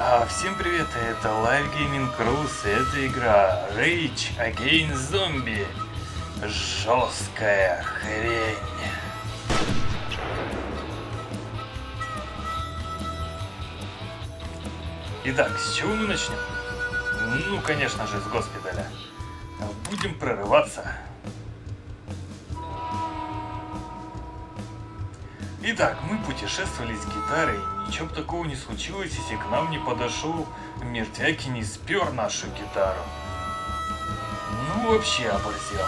А, всем привет, это Live Gaming Cruise, это игра Rage Against Zombie. Жесткая хрень. Итак, с чего мы начнем? Ну, конечно же, с госпиталя. Будем прорываться. Итак, мы путешествовали с гитарой, ничего бы такого не случилось, если к нам не подошел мертвяк и не спер нашу гитару. Ну, вообще оборзел.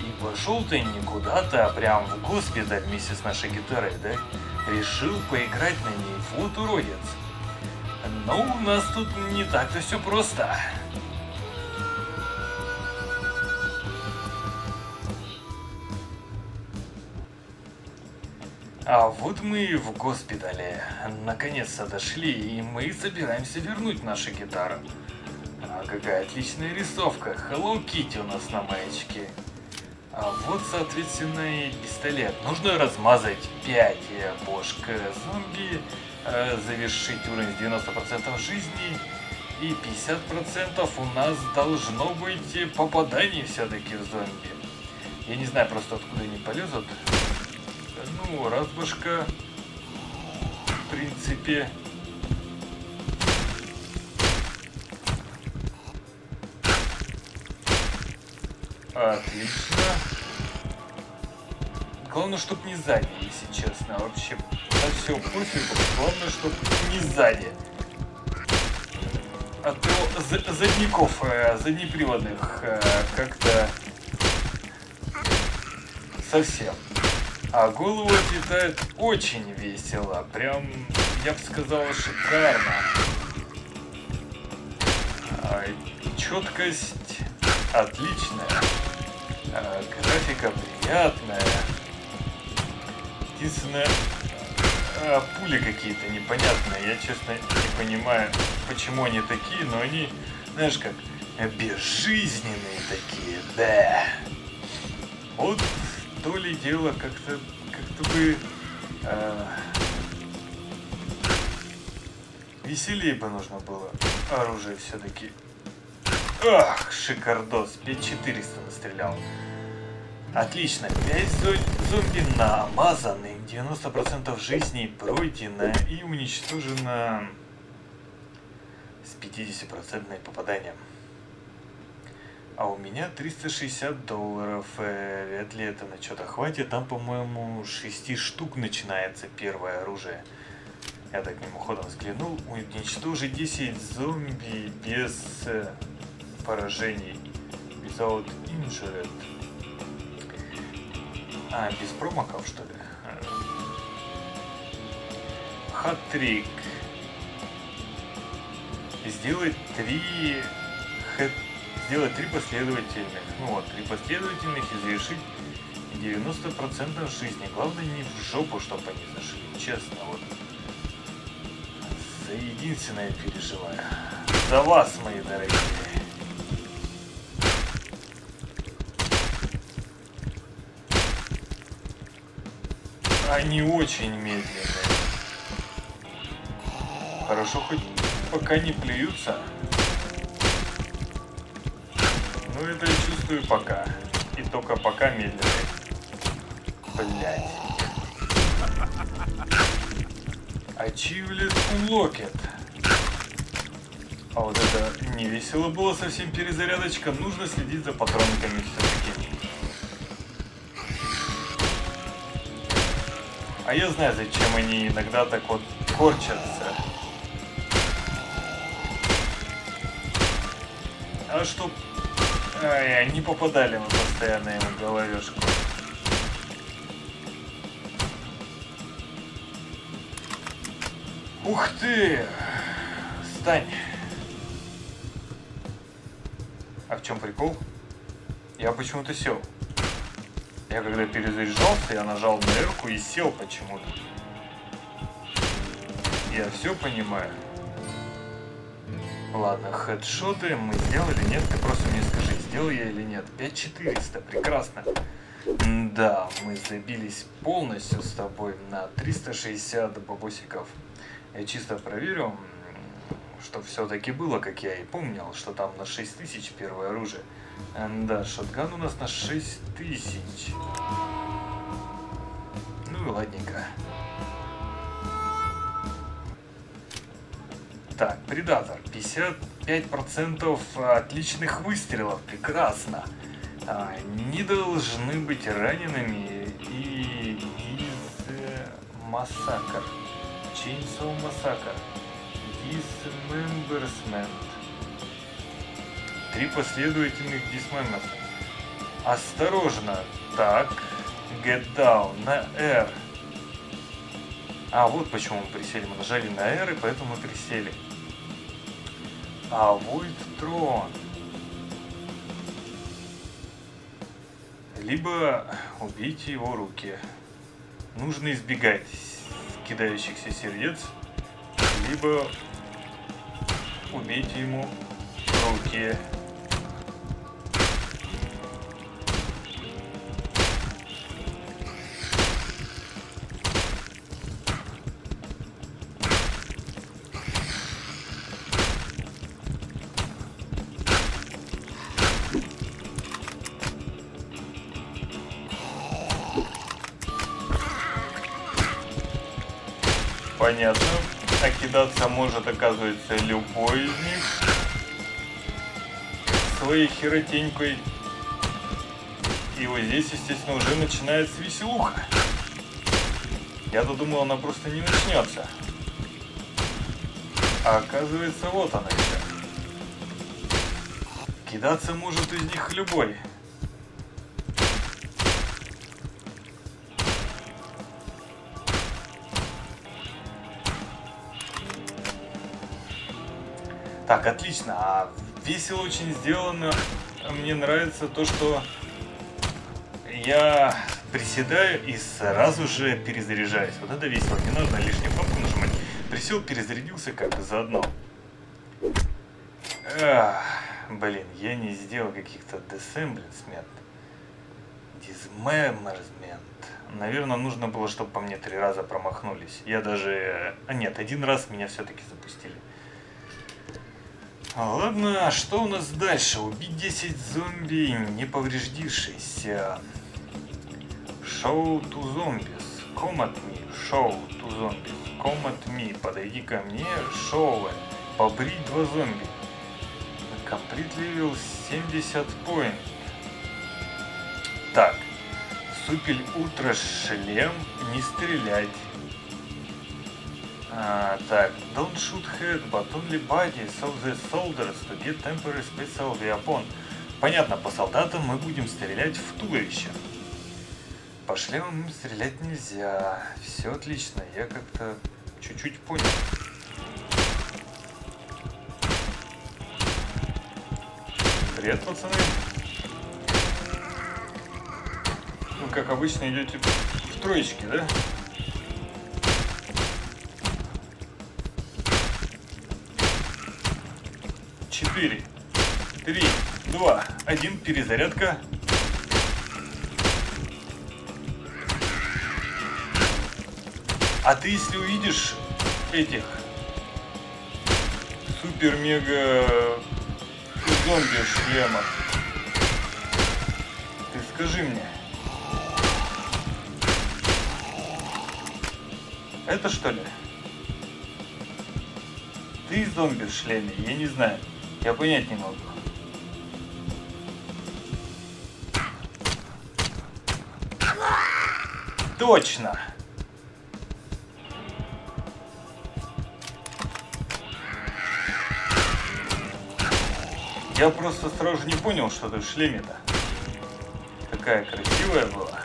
И пошел ты не куда-то, а прям в госпиталь вместе с нашей гитарой, да? Решил поиграть на ней, вот уродец. Но у нас тут не так-то все просто. А вот мы в госпитале. Наконец-то дошли, и мы собираемся вернуть нашу гитару. А какая отличная рисовка. Hello Kitty у нас на маечке. А вот, соответственно, и пистолет. Нужно размазать 5 бошек зомби, э, завершить уровень с 90% жизни, и 50% у нас должно быть попаданий все-таки в зомби. Я не знаю просто откуда они полезут. Ну, разбушка, в принципе, Отлично. Главное, чтобы не сзади, если честно. Вообще, на все пофигу. Главное, чтобы не сзади. А то за задников, э, заднеприводных э, как-то совсем. А голову отлетает очень весело. Прям, я бы сказал, шикарно. А, четкость отличная. А, графика приятная. Единственное, а, пули какие-то непонятные. Я, честно, не понимаю, почему они такие, но они, знаешь, как безжизненные такие. Да. Вот то ли дело как-то как-то бы э, веселее бы нужно было оружие все-таки. Ах, шикардос, 5400 настрелял. Отлично, 5 зомби намазаны, 90% жизни пройдено и уничтожено с 50% попаданием. А у меня 360 долларов. Э, вряд ли это на что-то хватит. Там, по-моему, 6 штук начинается первое оружие. Я так мимоходом взглянул. Уничтожить 10 зомби без э, поражений. Without injured. А, без промахов, что ли? Хат-трик. Сделать три хэт сделать три последовательных, ну вот, три последовательных и завершить 90% жизни. Главное не в жопу, чтобы они зашли, честно, вот. За единственное переживаю. За вас, мои дорогие. Они очень медленные. Хорошо, хоть пока не плюются. Ну это я чувствую пока. И только пока медленно. Блять. Achieved Unlocked. А вот это не весело было совсем перезарядочка. Нужно следить за патронниками все-таки. А я знаю, зачем они иногда так вот корчатся. А чтоб Ай, не попадали мы постоянно ему в головешку. Ух ты! Стань! А в чем прикол? Я почему-то сел. Я когда перезаряжался, я нажал на эрку и сел почему-то. Я все понимаю. Ладно, хедшоты мы сделали, нет, ты просто мне скажи, сделал я или нет. 5400, прекрасно. Да, мы забились полностью с тобой на 360 бабосиков. Я чисто проверю. что все-таки было, как я и помнил, что там на 6000 первое оружие. Да, шотган у нас на 6000. Ну и ладненько. Так, Предатор. 55% отличных выстрелов. Прекрасно. А, не должны быть ранеными и из Массакр. Chainsaw Massacre. Dismemberment. Три последовательных Dismemberment. Осторожно. Так. Get down. На R. А, вот почему мы присели. Мы нажали на R, и поэтому мы присели. Avoid Throne. Либо убейте его руки. Нужно избегать кидающихся сердец, либо убейте ему руки. Понятно. А кидаться может, оказывается, любой из них. Своей херотенькой. И вот здесь, естественно, уже начинается веселуха. Я-то думал, она просто не начнется. А оказывается, вот она еще. Кидаться может из них любой. Так, отлично. А весело очень сделано. Мне нравится то, что я приседаю и сразу же перезаряжаюсь. Вот это весело. Не нужно лишнюю кнопку нажимать. Присел, перезарядился как бы заодно. Ах, блин, я не сделал каких-то десемблинсмент. Дизмемерсмент. Наверное, нужно было, чтобы по мне три раза промахнулись. Я даже... А нет, один раз меня все-таки запустили. Ладно, а что у нас дальше? Убить 10 зомби, не повредившись. Шоу ту зомбис. At me. Шоу ту зомбис. At me. Подойди ко мне. Шоу. Побрить два зомби. Комплит левел 70 point. Так. Супель ультра шлем. Не стрелять. А, так, don't shoot head, but only body, so the soldiers to get temporary special weapon. Понятно, по солдатам мы будем стрелять в туловище. По шлемам стрелять нельзя. Все отлично, я как-то чуть-чуть понял. Привет, пацаны. Вы, как обычно, идете в троечке, да? Четыре, три, два, один, перезарядка. А ты если увидишь этих супер-мега зомби шлема, ты скажи мне, это что ли? Ты зомби в шлеме? Я не знаю. Я понять не могу. Точно! Я просто сразу не понял, что ты в шлеме-то. Такая красивая была.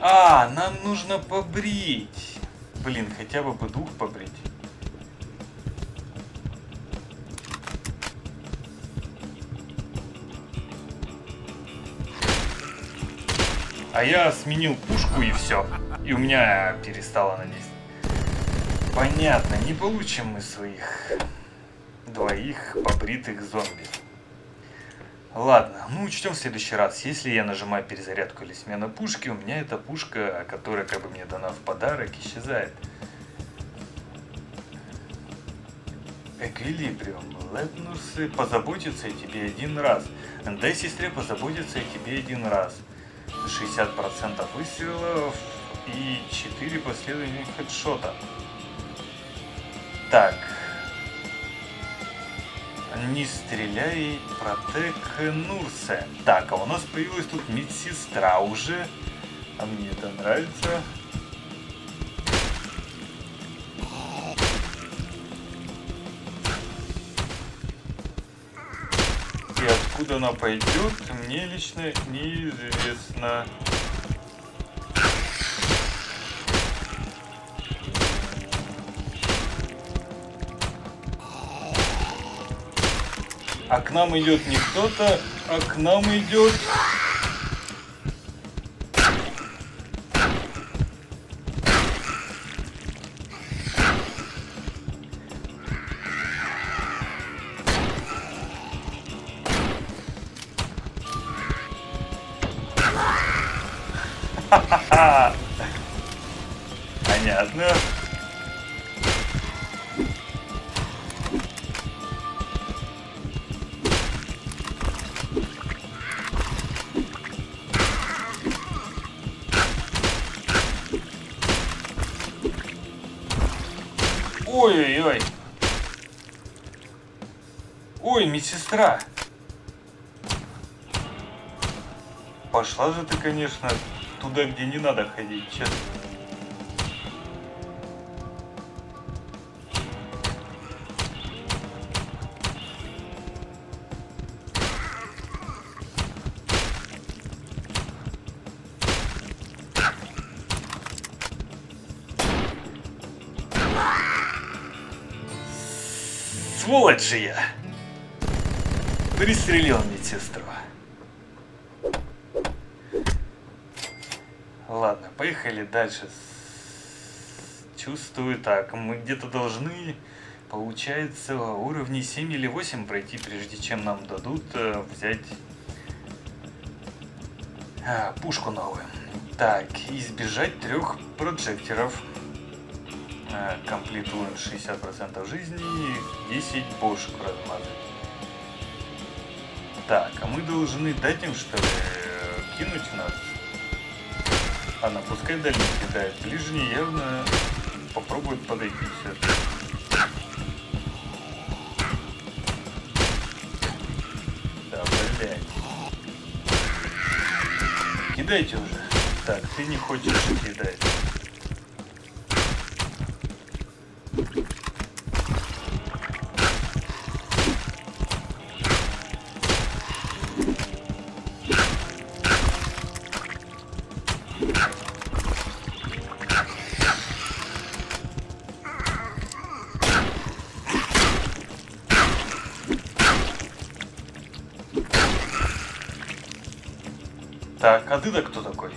А, нам нужно побрить. Блин, хотя бы бы дух побрить. А я сменил пушку и все. И у меня перестало надеяться. Понятно, не получим мы своих двоих побритых зомби. Ладно, ну учтем в следующий раз. Если я нажимаю перезарядку или смена пушки, у меня эта пушка, которая как бы мне дана в подарок, исчезает. Эквилибриум. Летнурсы позаботятся о тебе один раз. Дай сестре позаботиться о тебе один раз. 60% выстрелов и 4 последовательных хедшота. Так. Не стреляй, протек Нурсе. Так, а у нас появилась тут медсестра уже. А мне это нравится. И откуда она пойдет, мне лично неизвестно. А к нам идет не кто-то, а к нам идет... Понятно. Ой-ой-ой. Ой, медсестра. Пошла же ты, конечно, туда, где не надо ходить, честно. Сволочь же я! Пристрелил медсестру. Ладно, поехали дальше. Чувствую так, мы где-то должны, получается, уровни 7 или 8 пройти, прежде чем нам дадут э, взять а, пушку новую. Так, избежать трех прожекторов. А, комплектуем 60% жизни и 10 бошек размазать. Так, а мы должны дать им что ли кинуть в нас? Она пускай дальний кидает, ближний явно попробует подойти все. Да, блядь. Кидайте уже. Так, ты не хочешь кидать. А ты-то кто такой?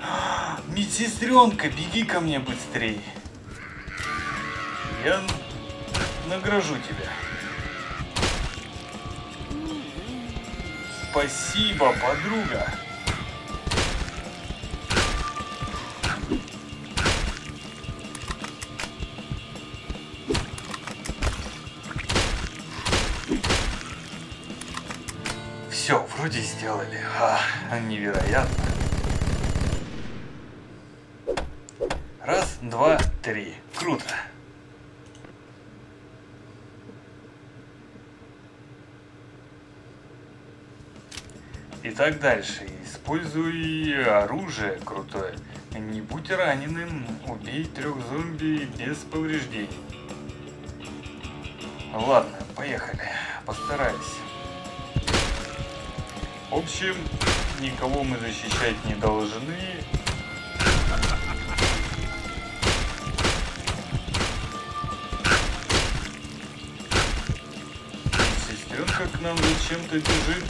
Медсестренка, беги ко мне быстрей. Я награжу тебя. Спасибо, подруга. Вроде сделали. А, невероятно. Раз, два, три. Круто. И так дальше. Используй оружие крутое. Не будь раненым. Убей трех зомби без повреждений. Ладно, поехали. Постарайся. В общем, никого мы защищать не должны. Сестренка к нам зачем-то бежит.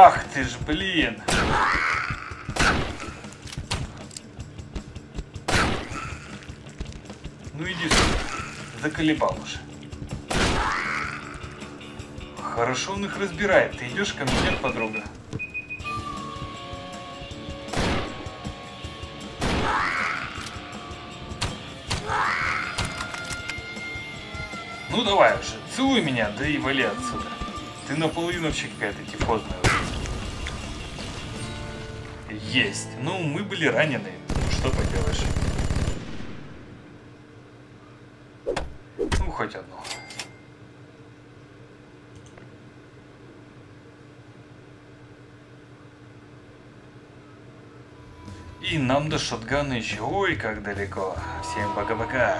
Ах ты ж, блин. Ну иди сюда. Заколебал уже. Хорошо он их разбирает. Ты идешь ко мне, нет, подруга? Ну давай уже, целуй меня, да и вали отсюда. Ты наполовину вообще какая-то тифозная. Есть. Ну, мы были ранены. Что поделаешь? Ну, хоть одну. И нам до шотгана еще ой как далеко. Всем пока-пока.